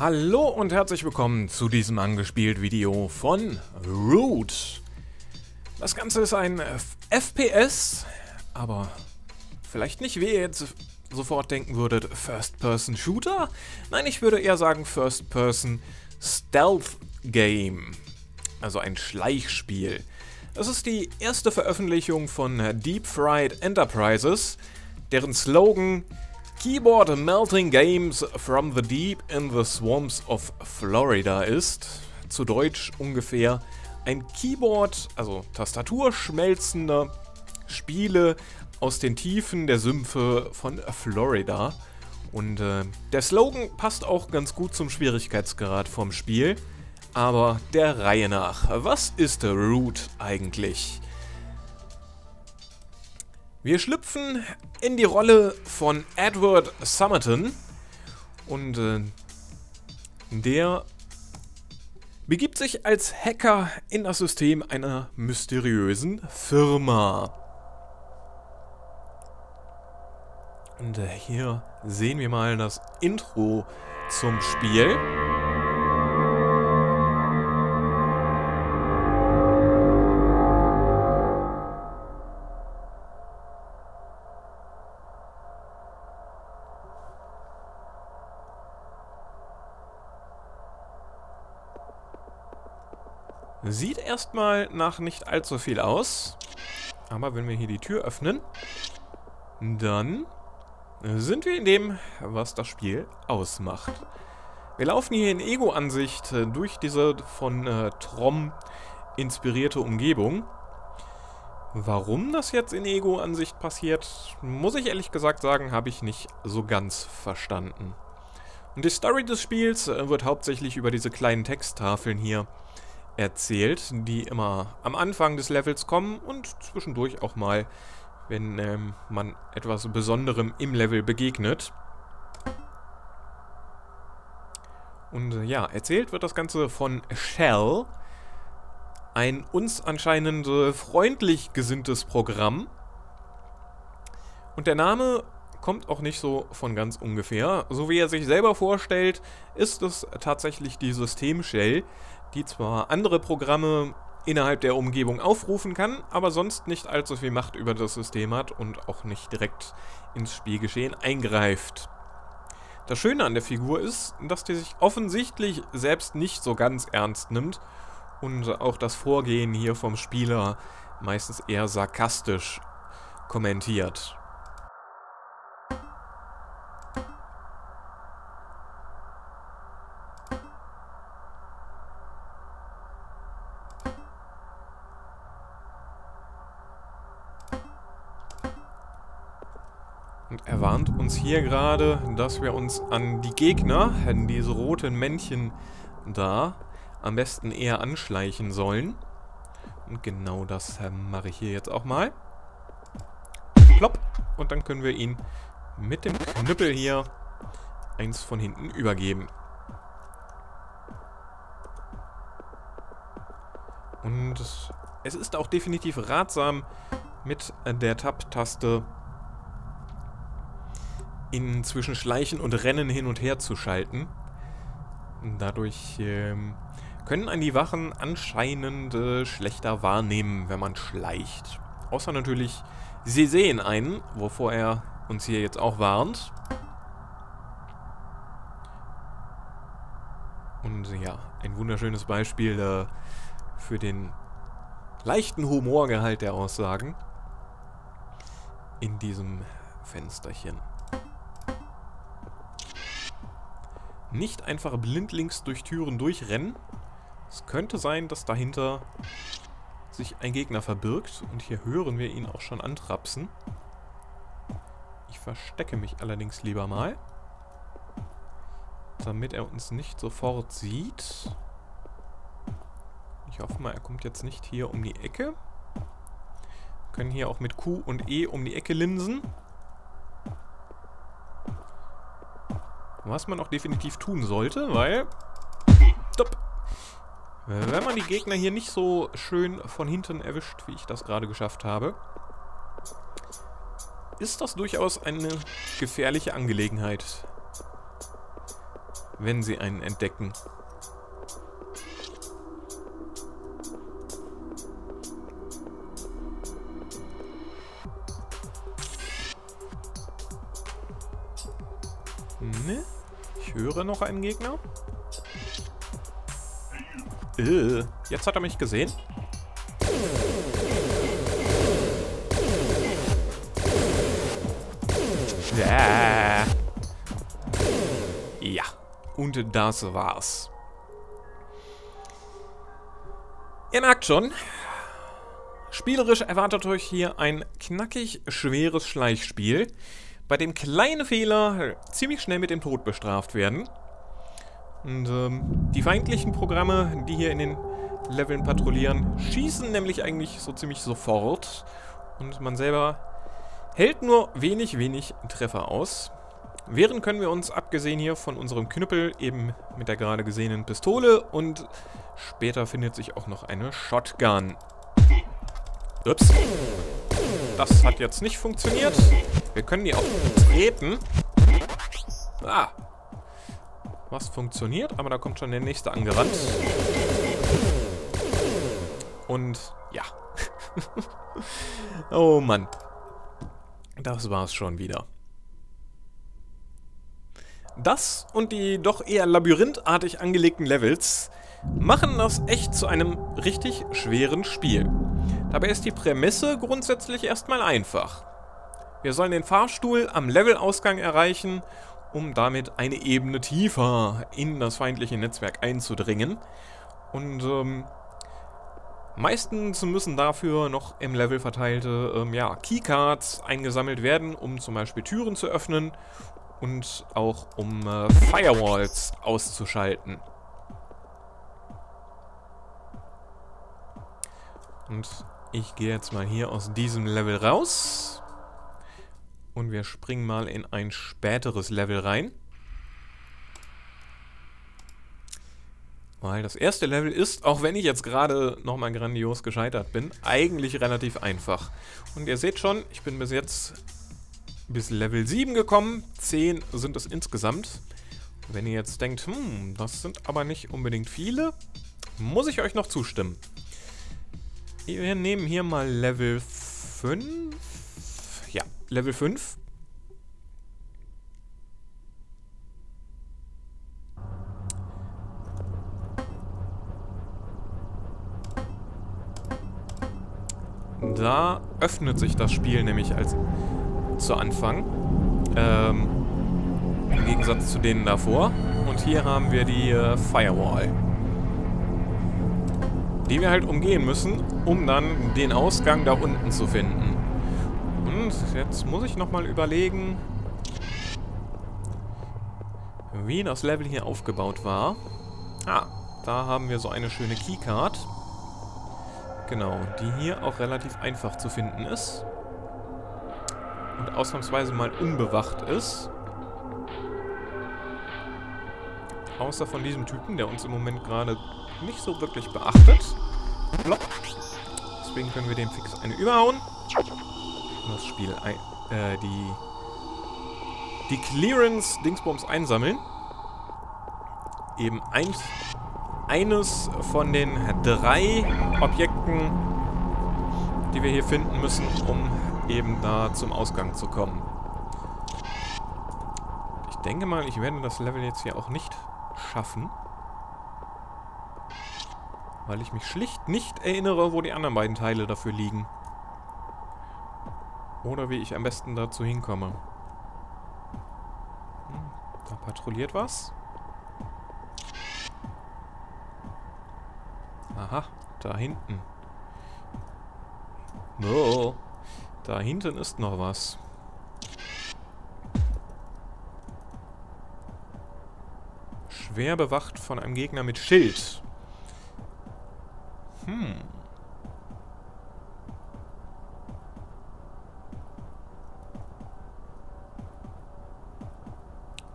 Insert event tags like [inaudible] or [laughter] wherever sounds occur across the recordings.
Hallo und herzlich willkommen zu diesem angespielt Video von Root. Das Ganze ist ein FPS, aber vielleicht nicht, wie ihr jetzt sofort denken würdet, First-Person-Shooter. Nein, ich würde eher sagen First-Person-Stealth-Game. Also ein Schleichspiel. Das ist die erste Veröffentlichung von Deep Fried Enterprises, deren Slogan Keyboard Melting Games from the Deep in the Swamps of Florida ist. Zu Deutsch ungefähr ein Keyboard, also Tastaturschmelzender Spiele aus den Tiefen der Sümpfe von Florida. Und äh, der Slogan passt auch ganz gut zum Schwierigkeitsgrad vom Spiel. Aber der Reihe nach, was ist Root eigentlich? Wir schlüpfen in die Rolle von Edward Summerton und äh, der begibt sich als Hacker in das System einer mysteriösen Firma. Und äh, hier sehen wir mal das Intro zum Spiel. Erstmal nach nicht allzu viel aus. Aber wenn wir hier die Tür öffnen, dann sind wir in dem, was das Spiel ausmacht. Wir laufen hier in Ego-Ansicht äh, durch diese von äh, Trom inspirierte Umgebung. Warum das jetzt in Ego-Ansicht passiert, muss ich ehrlich gesagt sagen, habe ich nicht so ganz verstanden. Und die Story des Spiels äh, wird hauptsächlich über diese kleinen Texttafeln hier erzählt, die immer am Anfang des Levels kommen und zwischendurch auch mal, wenn ähm, man etwas Besonderem im Level begegnet. Und äh, ja, erzählt wird das Ganze von Shell, ein uns anscheinend äh, freundlich gesinntes Programm. Und der Name kommt auch nicht so von ganz ungefähr. So wie er sich selber vorstellt, ist es tatsächlich die Systemshell, die zwar andere Programme innerhalb der Umgebung aufrufen kann, aber sonst nicht allzu viel Macht über das System hat und auch nicht direkt ins Spielgeschehen eingreift. Das Schöne an der Figur ist, dass die sich offensichtlich selbst nicht so ganz ernst nimmt und auch das Vorgehen hier vom Spieler meistens eher sarkastisch kommentiert. Hier gerade, dass wir uns an die Gegner, an diese roten Männchen da, am besten eher anschleichen sollen. Und genau das äh, mache ich hier jetzt auch mal. Plopp. Und dann können wir ihn mit dem Knüppel hier eins von hinten übergeben. Und es ist auch definitiv ratsam, mit der Tab-Taste in zwischen Schleichen und Rennen hin und her zu schalten. Dadurch ähm, können einen die Wachen anscheinend äh, schlechter wahrnehmen, wenn man schleicht. Außer natürlich, sie sehen einen, wovor er uns hier jetzt auch warnt. Und ja, ein wunderschönes Beispiel äh, für den leichten Humorgehalt der Aussagen in diesem Fensterchen. Nicht einfach blindlings durch Türen durchrennen. Es könnte sein, dass dahinter sich ein Gegner verbirgt. Und hier hören wir ihn auch schon antrapsen. Ich verstecke mich allerdings lieber mal. Damit er uns nicht sofort sieht. Ich hoffe mal, er kommt jetzt nicht hier um die Ecke. Wir können hier auch mit Q und E um die Ecke linsen. Was man auch definitiv tun sollte, weil... Stopp. Wenn man die Gegner hier nicht so schön von hinten erwischt, wie ich das gerade geschafft habe, ist das durchaus eine gefährliche Angelegenheit. wenn sie einen entdecken. Ne? Ich höre noch einen Gegner. Äh, jetzt hat er mich gesehen. Ja. Ja. Und das war's. Ihr merkt schon, spielerisch erwartet euch hier ein knackig schweres Schleichspiel, bei dem kleine Fehler ziemlich schnell mit dem Tod bestraft werden. Und ähm, die feindlichen Programme, die hier in den Leveln patrouillieren, schießen nämlich eigentlich so ziemlich sofort. Und man selber hält nur wenig, wenig Treffer aus. Wehren können wir uns, abgesehen hier von unserem Knüppel, eben mit der gerade gesehenen Pistole und später findet sich auch noch eine Shotgun. Ups. Das hat jetzt nicht funktioniert. Wir können die auch treten. Ah, was funktioniert, aber da kommt schon der nächste angerannt. Und ja. [laughs] oh Mann. Das war's schon wieder. Das und die doch eher labyrinthartig angelegten Levels machen das echt zu einem richtig schweren Spiel. Dabei ist die Prämisse grundsätzlich erstmal einfach. Wir sollen den Fahrstuhl am Levelausgang erreichen um damit eine Ebene tiefer in das feindliche Netzwerk einzudringen. Und ähm, meistens müssen dafür noch im Level verteilte ähm, ja, Keycards eingesammelt werden, um zum Beispiel Türen zu öffnen und auch um äh, Firewalls auszuschalten. Und ich gehe jetzt mal hier aus diesem Level raus. Und wir springen mal in ein späteres Level rein. Weil das erste Level ist, auch wenn ich jetzt gerade nochmal grandios gescheitert bin, eigentlich relativ einfach. Und ihr seht schon, ich bin bis jetzt bis Level 7 gekommen. 10 sind es insgesamt. Wenn ihr jetzt denkt, hm, das sind aber nicht unbedingt viele, muss ich euch noch zustimmen. Wir nehmen hier mal Level 5. Ja, Level 5. Da öffnet sich das Spiel nämlich als zu Anfang. Ähm, Im Gegensatz zu denen davor. Und hier haben wir die äh, Firewall. Die wir halt umgehen müssen, um dann den Ausgang da unten zu finden. Und jetzt muss ich nochmal überlegen, wie das Level hier aufgebaut war. Ah, da haben wir so eine schöne Keycard. Genau, die hier auch relativ einfach zu finden ist. Und ausnahmsweise mal unbewacht ist. Außer von diesem Typen, der uns im Moment gerade nicht so wirklich beachtet. Plopp. Deswegen können wir dem fix eine überhauen das Spiel äh, die, die Clearance-Dingsbums einsammeln. Eben ein, eines von den drei Objekten, die wir hier finden müssen, um eben da zum Ausgang zu kommen. Ich denke mal, ich werde das Level jetzt hier auch nicht schaffen. Weil ich mich schlicht nicht erinnere, wo die anderen beiden Teile dafür liegen. Oder wie ich am besten dazu hinkomme. Hm, da patrouilliert was. Aha, da hinten. No, da hinten ist noch was. Schwer bewacht von einem Gegner mit Schild. Hm.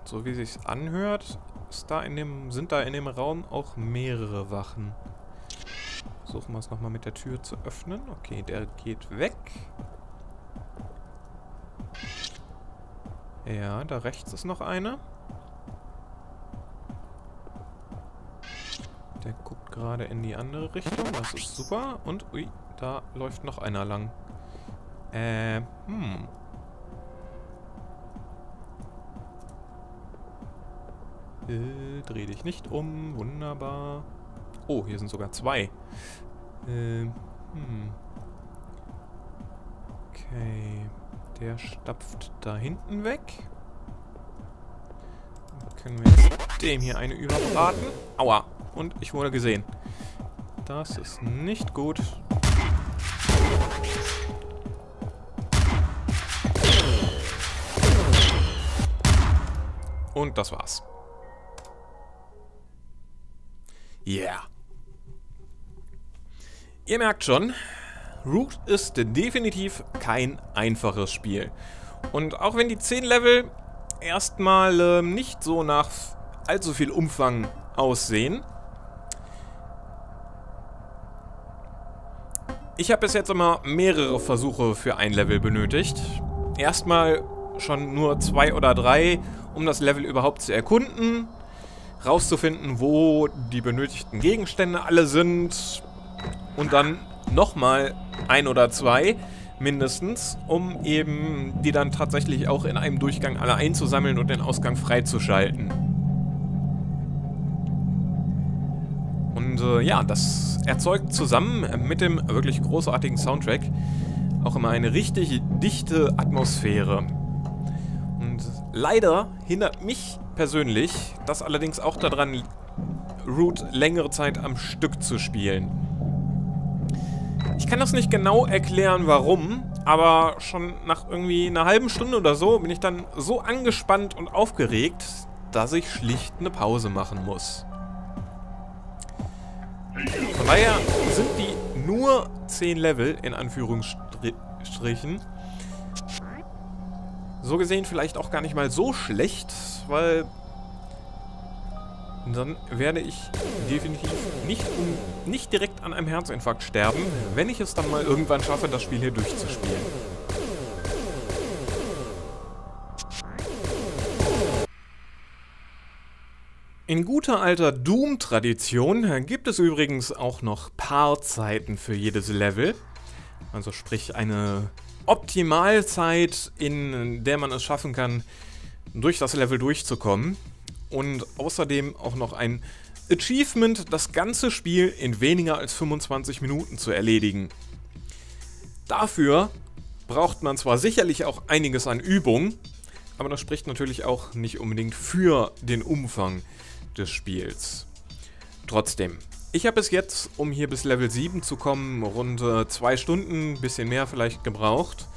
So wie sich's anhört, ist da in dem, sind da in dem Raum auch mehrere Wachen. Versuchen wir es nochmal mit der Tür zu öffnen. Okay, der geht weg. Ja, da rechts ist noch eine. Gerade in die andere Richtung. Das ist super. Und, ui, da läuft noch einer lang. Äh, hm. Äh, dreh dich nicht um. Wunderbar. Oh, hier sind sogar zwei. Äh, hm. Okay. Der stapft da hinten weg. Dann können wir jetzt dem hier eine überbraten. Aua. Und ich wurde gesehen. Das ist nicht gut. Und das war's. Yeah. Ihr merkt schon, Root ist definitiv kein einfaches Spiel. Und auch wenn die 10 Level erstmal äh, nicht so nach allzu viel Umfang aussehen, ich habe bis jetzt immer mehrere Versuche für ein Level benötigt. Erstmal schon nur zwei oder drei, um das Level überhaupt zu erkunden, rauszufinden, wo die benötigten Gegenstände alle sind und dann nochmal ein oder zwei mindestens, um eben die dann tatsächlich auch in einem Durchgang alle einzusammeln und den Ausgang freizuschalten. Und äh, ja, das erzeugt zusammen mit dem wirklich großartigen Soundtrack auch immer eine richtig dichte Atmosphäre. Und leider hindert mich persönlich das allerdings auch daran, Root längere Zeit am Stück zu spielen. Ich kann das nicht genau erklären, warum, aber schon nach irgendwie einer halben Stunde oder so bin ich dann so angespannt und aufgeregt, dass ich schlicht eine Pause machen muss. Von daher sind die nur 10 Level, in Anführungsstrichen. So gesehen vielleicht auch gar nicht mal so schlecht, weil dann werde ich definitiv nicht, um, nicht direkt an einem Herzinfarkt sterben, wenn ich es dann mal irgendwann schaffe, das Spiel hier durchzuspielen. In guter alter Doom-Tradition gibt es übrigens auch noch Paarzeiten für jedes Level. Also sprich eine Optimalzeit, in der man es schaffen kann, durch das Level durchzukommen und außerdem auch noch ein Achievement, das ganze Spiel in weniger als 25 Minuten zu erledigen. Dafür braucht man zwar sicherlich auch einiges an Übung, aber das spricht natürlich auch nicht unbedingt für den Umfang des Spiels. Trotzdem, ich habe bis jetzt, um hier bis Level 7 zu kommen, rund zwei Stunden, bisschen mehr vielleicht gebraucht.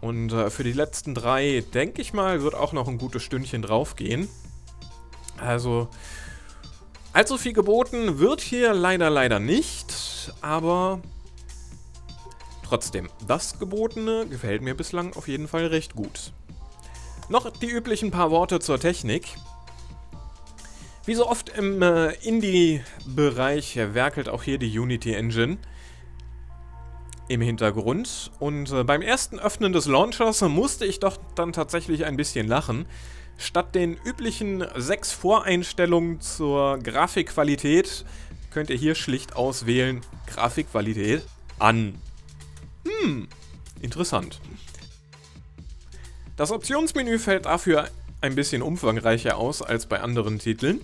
Und äh, für die letzten drei, denke ich mal, wird auch noch ein gutes Stündchen draufgehen. Also, allzu viel geboten wird hier leider, leider nicht, aber trotzdem, das Gebotene gefällt mir bislang auf jeden Fall recht gut. Noch die üblichen paar Worte zur Technik. Wie so oft im äh, Indie-Bereich werkelt auch hier die Unity Engine im Hintergrund. Und äh, beim ersten Öffnen des Launchers musste ich doch dann tatsächlich ein bisschen lachen, Statt den üblichen sechs Voreinstellungen zur Grafikqualität könnt ihr hier schlicht auswählen Grafikqualität an. Hm, interessant. Das Optionsmenü fällt dafür ein bisschen umfangreicher aus als bei anderen Titeln.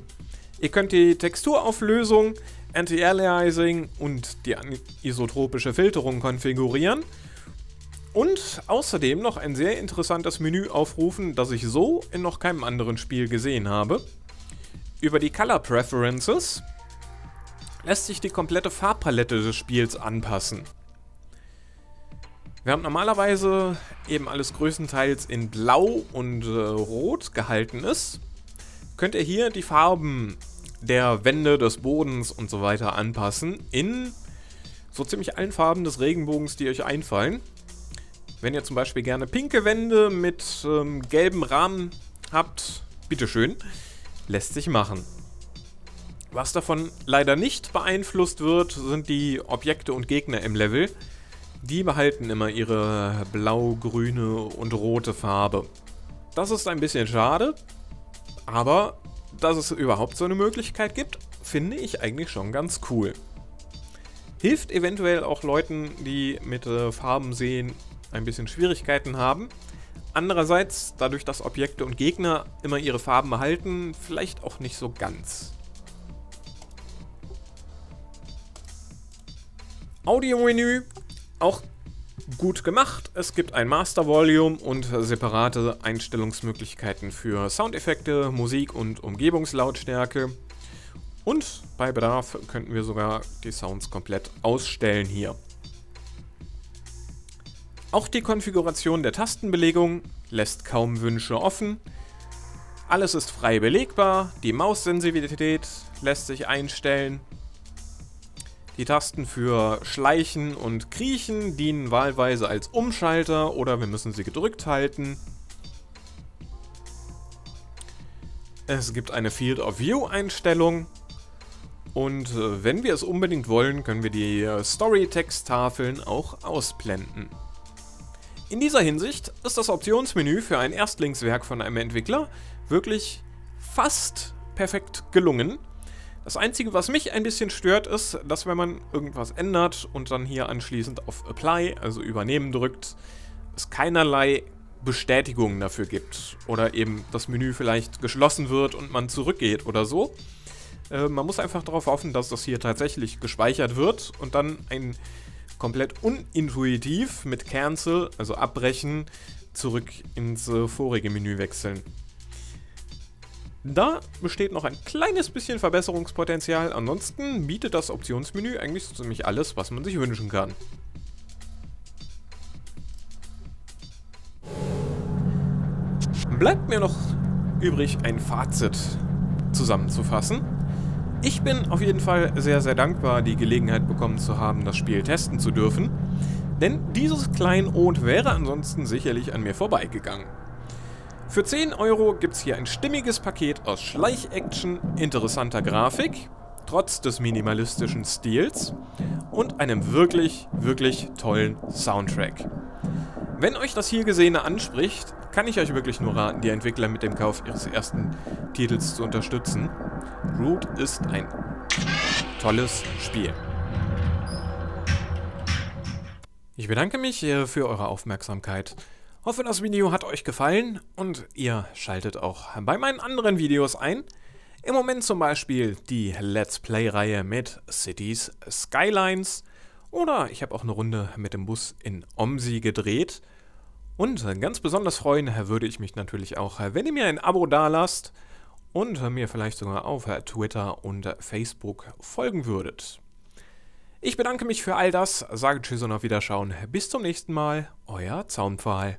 Ihr könnt die Texturauflösung, Anti-Aliasing und die isotropische Filterung konfigurieren und außerdem noch ein sehr interessantes Menü aufrufen, das ich so in noch keinem anderen Spiel gesehen habe. Über die Color Preferences lässt sich die komplette Farbpalette des Spiels anpassen. Während normalerweise eben alles größtenteils in Blau und äh, Rot gehalten ist, könnt ihr hier die Farben der Wände, des Bodens und so weiter anpassen in so ziemlich allen Farben des Regenbogens, die euch einfallen. Wenn ihr zum Beispiel gerne pinke Wände mit ähm, gelbem Rahmen habt, bitteschön, lässt sich machen. Was davon leider nicht beeinflusst wird, sind die Objekte und Gegner im Level. Die behalten immer ihre blau, grüne und rote Farbe. Das ist ein bisschen schade, aber dass es überhaupt so eine Möglichkeit gibt, finde ich eigentlich schon ganz cool. Hilft eventuell auch Leuten, die mit äh, Farben sehen ein bisschen Schwierigkeiten haben. Andererseits, dadurch, dass Objekte und Gegner immer ihre Farben erhalten, vielleicht auch nicht so ganz. Audio-Menü, auch gut gemacht. Es gibt ein Master Volume und separate Einstellungsmöglichkeiten für Soundeffekte, Musik und Umgebungslautstärke. Und bei Bedarf könnten wir sogar die Sounds komplett ausstellen hier. Auch die Konfiguration der Tastenbelegung lässt kaum Wünsche offen. Alles ist frei belegbar, die Maussensibilität lässt sich einstellen. Die Tasten für Schleichen und Kriechen dienen wahlweise als Umschalter oder wir müssen sie gedrückt halten. Es gibt eine Field of View Einstellung und äh, wenn wir es unbedingt wollen, können wir die äh, Story-Text-Tafeln auch ausblenden. In dieser Hinsicht ist das Optionsmenü für ein Erstlingswerk von einem Entwickler wirklich fast perfekt gelungen. Das Einzige, was mich ein bisschen stört, ist, dass wenn man irgendwas ändert und dann hier anschließend auf Apply, also Übernehmen drückt, es keinerlei Bestätigungen dafür gibt. Oder eben das Menü vielleicht geschlossen wird und man zurückgeht oder so. Äh, man muss einfach darauf hoffen, dass das hier tatsächlich gespeichert wird und dann ein komplett unintuitiv mit Cancel, also abbrechen, zurück ins äh, vorige Menü wechseln. Da besteht noch ein kleines bisschen Verbesserungspotenzial, ansonsten bietet das Optionsmenü eigentlich so ziemlich alles, was man sich wünschen kann. Bleibt mir noch übrig, ein Fazit zusammenzufassen. Ich bin auf jeden Fall sehr, sehr dankbar, die Gelegenheit bekommen zu haben, das Spiel testen zu dürfen. Denn dieses Kleinod wäre ansonsten sicherlich an mir vorbeigegangen. Für 10 Euro gibt es hier ein stimmiges Paket aus Schleichaction, interessanter Grafik, trotz des minimalistischen Stils und einem wirklich, wirklich tollen Soundtrack. Wenn euch das hier Gesehene anspricht, kann ich euch wirklich nur raten, die Entwickler mit dem Kauf ihres ersten Titels zu unterstützen. Root ist ein tolles Spiel. Ich bedanke mich äh, für eure Aufmerksamkeit. Hoffe, das Video hat euch gefallen und ihr schaltet auch bei meinen anderen Videos ein. Im Moment zum Beispiel die Let's Play-Reihe mit Cities Skylines oder ich habe auch eine Runde mit dem Bus in Omsi gedreht. Und ganz besonders freuen würde ich mich natürlich auch, wenn ihr mir ein Abo dalasst und mir vielleicht sogar auf Twitter und Facebook folgen würdet. Ich bedanke mich für all das, sage Tschüss und auf Wiederschauen. Bis zum nächsten Mal, euer Zaunpfahl.